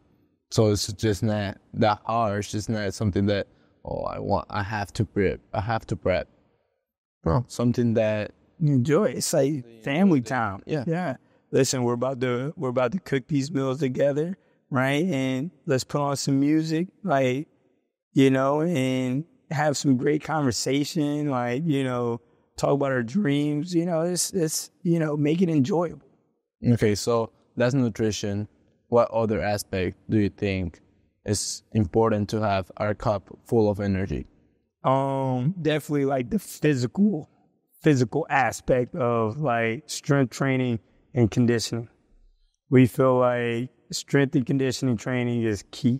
Speaker 2: So it's just not that hard. It's just not something that oh I want I have to prep. I have to prep. No, something that
Speaker 1: Enjoy. It's like family time.
Speaker 2: Yeah.
Speaker 1: Yeah. Listen, we're about to we're about to cook these meals together, right? And let's put on some music, like, you know, and have some great conversation, like, you know, talk about our dreams, you know, it's it's you know, make it enjoyable.
Speaker 2: okay. So that's nutrition. What other aspect do you think is important to have our cup full of energy?
Speaker 1: Um, definitely like the physical physical aspect of like strength training and conditioning. We feel like strength and conditioning training is key.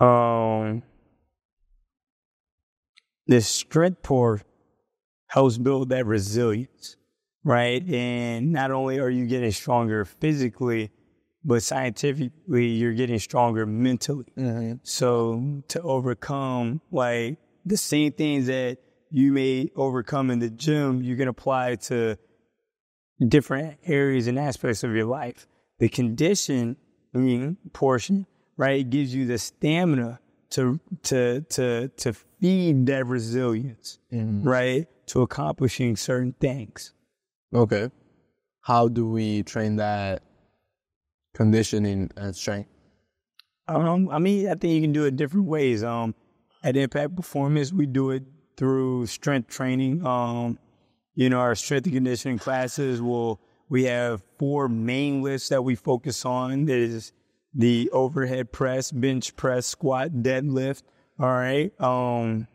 Speaker 1: Um, the strength part helps build that resilience, right? And not only are you getting stronger physically, but scientifically, you're getting stronger mentally. Mm-hmm. So to overcome like the same things that you may overcome in the gym, you can apply to different areas and aspects of your life. The condition portion, right, it gives you the stamina to to to to feed that resilience, mm-hmm. right, to accomplishing certain things.
Speaker 2: Okay. How do we train that conditioning and strength?
Speaker 1: Um, I mean, I think you can do it different ways. Um, at Impact Performance, we do it through strength training. Um, you know, our strength and conditioning classes will we have four main lifts that we focus on. That is the overhead press, bench press, squat, deadlift. All right. Um,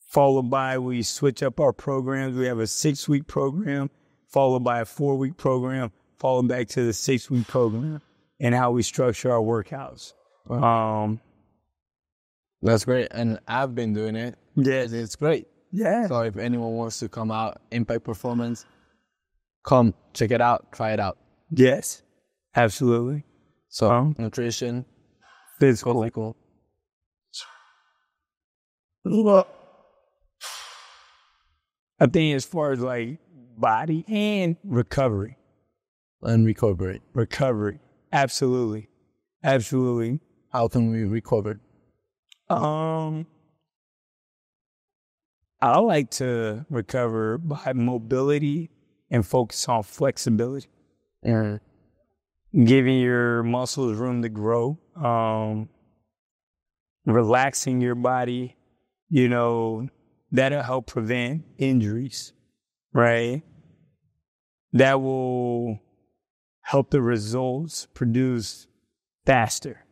Speaker 1: followed by we switch up our programs. We have a six week program, followed by a four week program, followed back to the six week program, and how we structure our workouts. Um,
Speaker 2: That's great. And I've been doing it.
Speaker 1: yes,
Speaker 2: It's great.
Speaker 1: yeah,
Speaker 2: So if anyone wants to come out, Impact Performance, come check it out, try it out.
Speaker 1: yes, absolutely.
Speaker 2: So
Speaker 1: Um,
Speaker 2: nutrition,
Speaker 1: Physical.
Speaker 2: physical,
Speaker 1: I think as far as like body and recovery,
Speaker 2: and recovery.
Speaker 1: recovery, absolutely, absolutely.
Speaker 2: How can we recover?
Speaker 1: Um, I like to recover by mobility and focus on flexibility, giving your muscles room to grow, um, relaxing your body. You know, that'll help prevent injuries, right? That will help the results produce faster,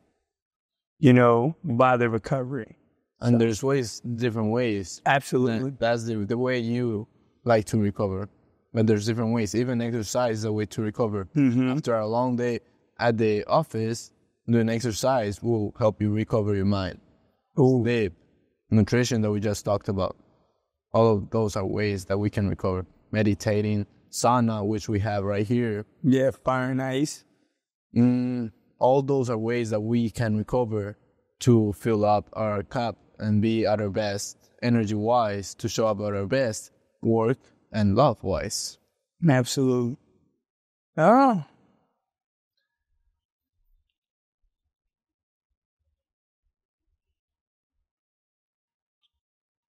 Speaker 1: you know, by the recovery.
Speaker 2: And there's ways, different ways.
Speaker 1: Absolutely.
Speaker 2: That's the, the way you like to recover. But there's different ways. Even exercise is a way to recover.
Speaker 1: Mhm.
Speaker 2: After a long day at the office, doing exercise will help you recover your mind.
Speaker 1: Ooh.
Speaker 2: Sleep, nutrition that we just talked about. All of those are ways that we can recover. Meditating, sauna, which we have right here.
Speaker 1: Yeah, fire and ice.
Speaker 2: Mm, all those are ways that we can recover to fill up our cup and be at our best energy wise, to show up at our best work and love wise.
Speaker 1: Absolutely. Oh.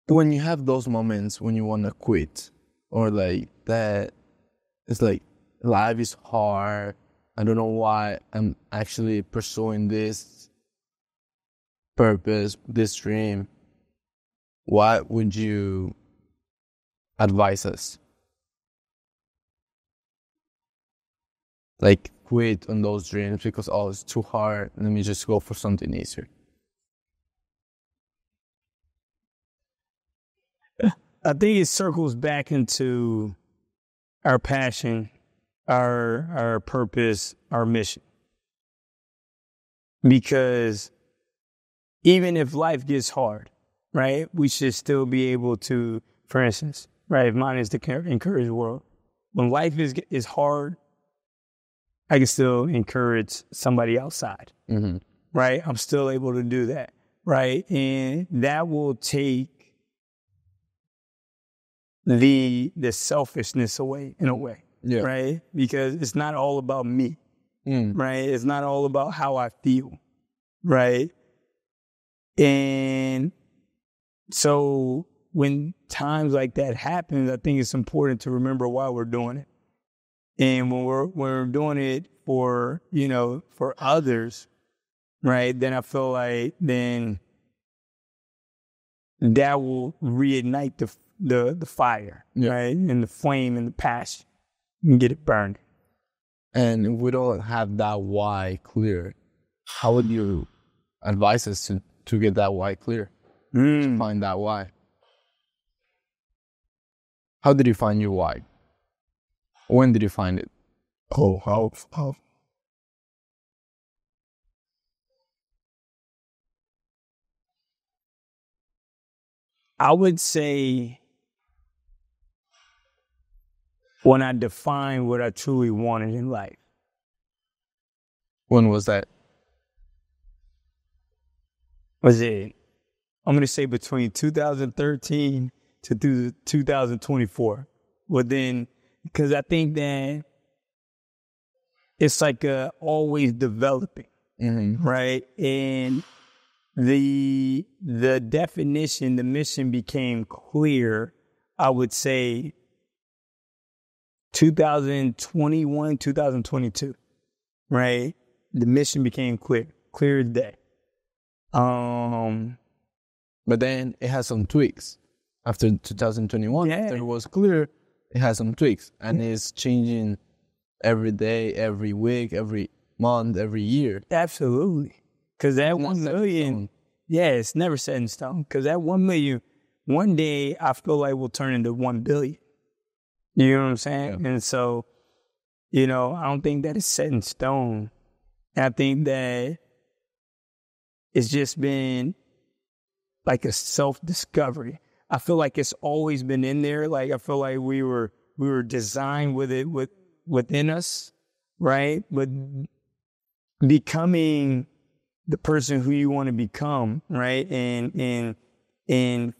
Speaker 2: When you have those moments when you want to quit, or like that, it's like life is hard. I don't know why I'm actually pursuing this purpose, this dream. What would you advise us? Like quit on those dreams because oh it's too hard. Let me just go for something easier.
Speaker 1: I think it circles back into our passion, our our purpose, our mission. Because even if life gets hard, right, we should still be able to, for instance, right, if mine is the Cur- encourage world. When life is is hard, I can still encourage somebody outside
Speaker 2: Mm-hmm.
Speaker 1: right? I'm still able to do that, right? And that will take the the selfishness away in a way,
Speaker 2: Yeah.
Speaker 1: right? Because it's not all about me,
Speaker 2: Mm.
Speaker 1: right? It's not all about how I feel, right? And so when times like that happens, I think it's important to remember why we're doing it. And when we're when we're doing it for, you know, for others, right, then I feel like then that will reignite the the the fire,
Speaker 2: Yeah.
Speaker 1: right? And the flame and the passion and get it burned.
Speaker 2: And if we don't have that why clear, how would you advise us to, to get that why clear?
Speaker 1: Mm.
Speaker 2: Find that why. How did you find your why? When did you find it?
Speaker 1: Oh, how, how. I would say when I define what I truly wanted in life.
Speaker 2: When was that?
Speaker 1: Was it, I'm going to say between 2013 to through 2024. Well, then, because I think that it's like uh, always developing.
Speaker 2: Mm-hmm.
Speaker 1: right? And the the definition, the mission became clear. I would say 2021, 2022, right? The mission became clear, clear as day. Um,
Speaker 2: But then it has some tweaks. After 2021,
Speaker 1: Yeah.
Speaker 2: after it was clear, it has some tweaks. And it's changing every day, every week, every month, every year.
Speaker 1: absolutely, because that one million, yeah, it's never set in stone. Because that one million, one day I feel like will turn into one billion. You know what I'm saying? And so, you know, I don't think that it's set in stone. I think that it's just been like a self discovery. I feel like it's always been in there. Like I feel like we were we were designed with it with within us, right? But becoming the person who you want to become, right? And and and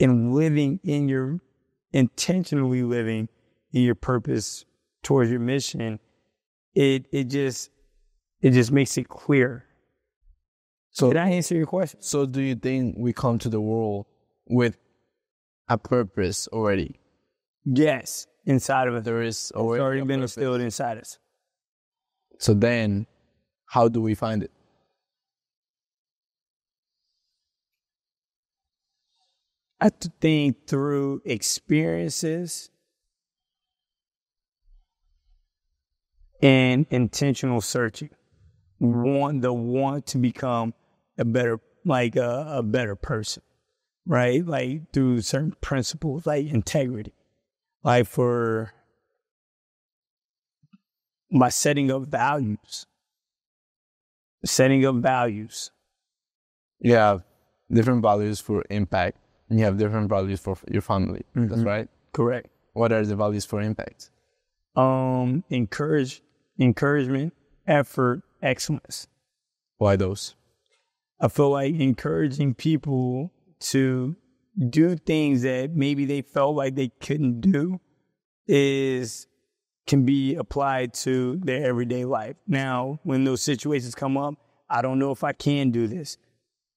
Speaker 1: and living in your intentionally living in your purpose towards your mission, it it just it just makes it clear.
Speaker 2: So,
Speaker 1: Did I answer your question?
Speaker 2: so do you think we come to the world with a purpose already?
Speaker 1: Yes, inside of us.
Speaker 2: There is
Speaker 1: It's
Speaker 2: already,
Speaker 1: already been
Speaker 2: purpose.
Speaker 1: instilled inside us.
Speaker 2: So then, how do we find it?
Speaker 1: I to think through experiences and intentional searching. Want the want to become a better, like a, a better person, right? Like through certain principles, like integrity, like for my setting of values, setting of values.
Speaker 2: Yeah, different values for impact, and you have different values for your family. That's
Speaker 1: Mhm.
Speaker 2: right.
Speaker 1: Correct.
Speaker 2: What are the values for impact?
Speaker 1: um, encourage, encouragement, effort, excellence.
Speaker 2: Why those?
Speaker 1: I feel like encouraging people to do things that maybe they felt like they couldn't do is can be applied to their everyday life. Now, when those situations come up, I don't know if I can do this.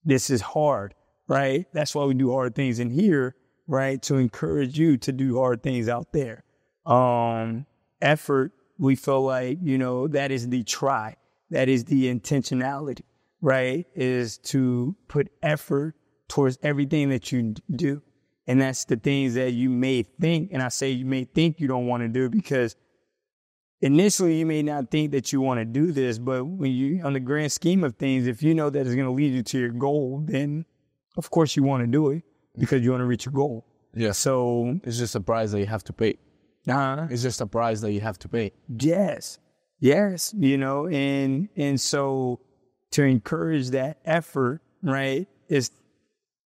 Speaker 1: This is hard, right? That's why we do hard things in here, right? To encourage you to do hard things out there. Um, effort, we feel like, you know, that is the try. That is the intentionality, right? Is to put effort towards everything that you do. And that's the things that you may think, and I say you may think you don't want to do because initially you may not think that you want to do this, but when you, on the grand scheme of things, if you know that it's going to lead you to your goal, then of course you want to do it because you want to reach your goal.
Speaker 2: Yeah.
Speaker 1: So,
Speaker 2: It's just a price that you have to pay.
Speaker 1: uh,
Speaker 2: It's just a price that you have to pay.
Speaker 1: yes, yes, you know, and and so to encourage that effort, right, is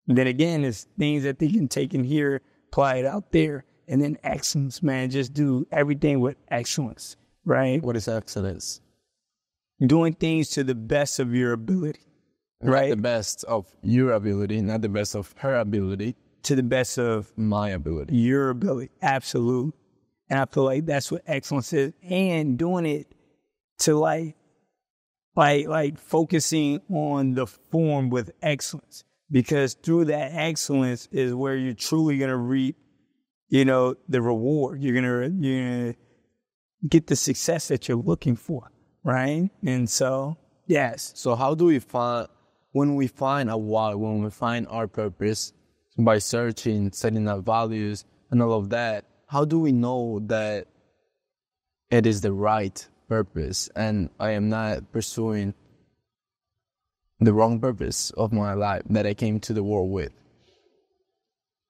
Speaker 1: then again is things that they can take in here, apply it out there, and then excellence, man, just do everything with excellence, right?
Speaker 2: What is excellence?
Speaker 1: Doing things to the best of your ability,
Speaker 2: Not
Speaker 1: right?
Speaker 2: the best of your ability, not the best of her ability,
Speaker 1: to the best of
Speaker 2: my ability.
Speaker 1: your ability. Absolute. And I feel like that's what excellence is. And doing it to like like like focusing on the form with excellence. Because through that excellence is where you're truly gonna reap, you know, the reward. You're gonna you're gonna get the success that you're looking for. Right? And so yes.
Speaker 2: So how do we find when we find a why, when we find our purpose by searching, setting up values and all of that, how do we know that it is the right purpose and I am not pursuing the wrong purpose of my life that I came to the world with?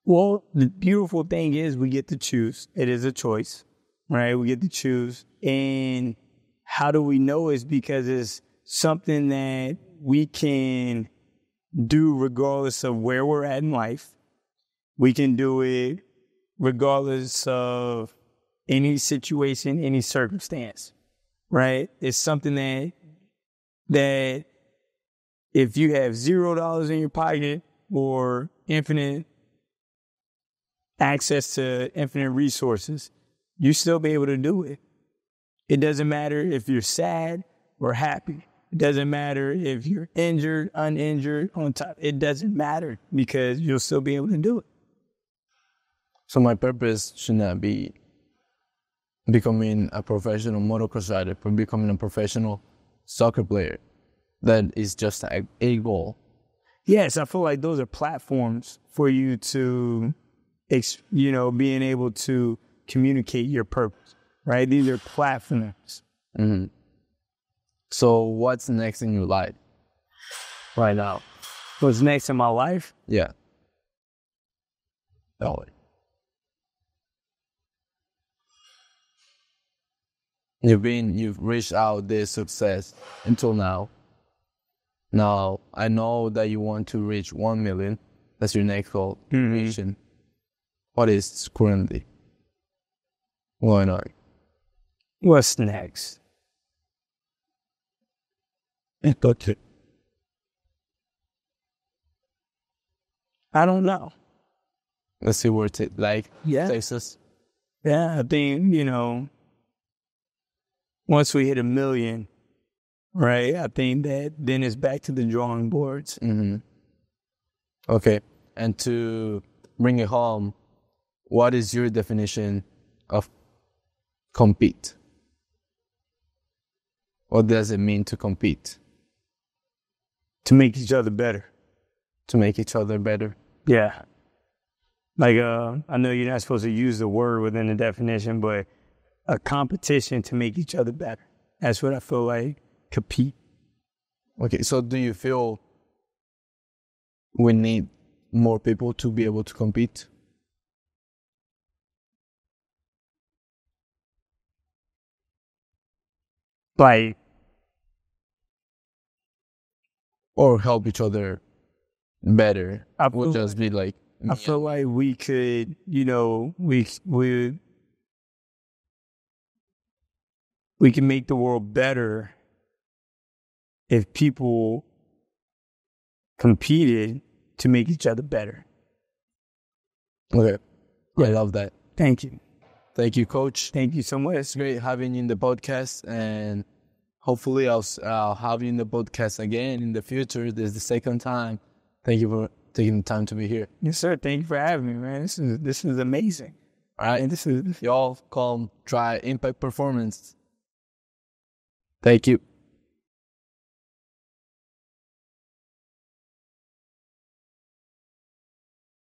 Speaker 1: Well, the beautiful thing is we get to choose. It is a choice, right? We get to choose. And how do we know is because it's something that we can do regardless of where we're at in life. We can do it regardless of any situation, any circumstance, right? It's something that that if you have zero dollars in your pocket or infinite access to infinite resources, you still be able to do it. It doesn't matter if you're sad or happy. It doesn't matter if you're injured, uninjured, on top. It doesn't matter because you'll still be able to do it.
Speaker 2: So my purpose should not be becoming a professional motocross rider, but becoming a professional soccer player. That is just a, a goal.
Speaker 1: Yes, I feel like those are platforms for you to, you know, being able to communicate your purpose, right? These are platforms.
Speaker 2: hmm So what's next in your life right now?
Speaker 1: What's next in my life?
Speaker 2: Yeah. Oh. You've been, you've reached out this success until now. Now, I know that you want to reach 1 million. That's your next goal.
Speaker 1: Mhm.
Speaker 2: Mission. What is currently going on?
Speaker 1: What's next? I don't know.
Speaker 2: Let's see where it like
Speaker 1: Yeah.
Speaker 2: takes us.
Speaker 1: Yeah, I think, you know, once we hit a million, right? I think that then it's back to the drawing boards.
Speaker 2: Mm-hmm. Okay. And to bring it home, what is your definition of compete? What does it mean to compete?
Speaker 1: To make each other better.
Speaker 2: To make each other better?
Speaker 1: Yeah. Like, uh, I know you're not supposed to use the word within the definition, but a competition to make each other better. That's what I feel like compete.
Speaker 2: Okay, so do you feel we need more people to be able to compete?
Speaker 1: Like,
Speaker 2: or help each other better?
Speaker 1: I
Speaker 2: Would
Speaker 1: feel
Speaker 2: just be like,
Speaker 1: I feel like we could, you know, we we we can make the world better if people competed to make each other better.
Speaker 2: okay, I love that.
Speaker 1: Thank you.
Speaker 2: Thank you, Coach.
Speaker 1: Thank you so much.
Speaker 2: It's great having you in the podcast, and hopefully, I'll I'll have you in the podcast again in the future. This is the second time. Thank you for taking the time to be here.
Speaker 1: Yes, sir. Thank you for having me, man. This is this is amazing.
Speaker 2: All right,
Speaker 1: And this is
Speaker 2: y'all come try Impact Performance. Thank you.